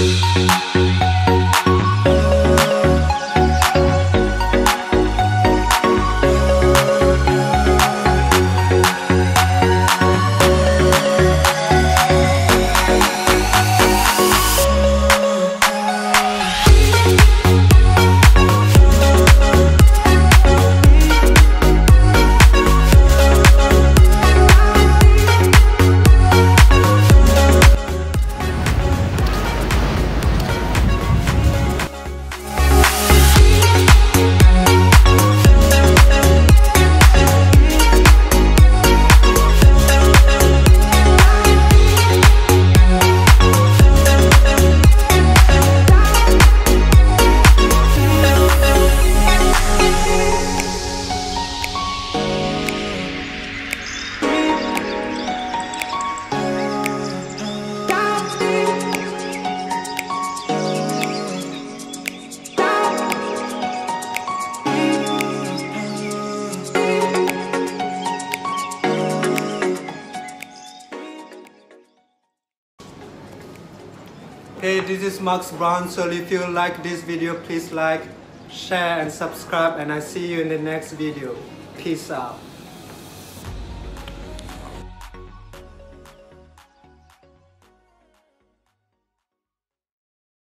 Thank Hey, this is Max Brown. So if you like this video, please like, share and subscribe and I see you in the next video. Peace out.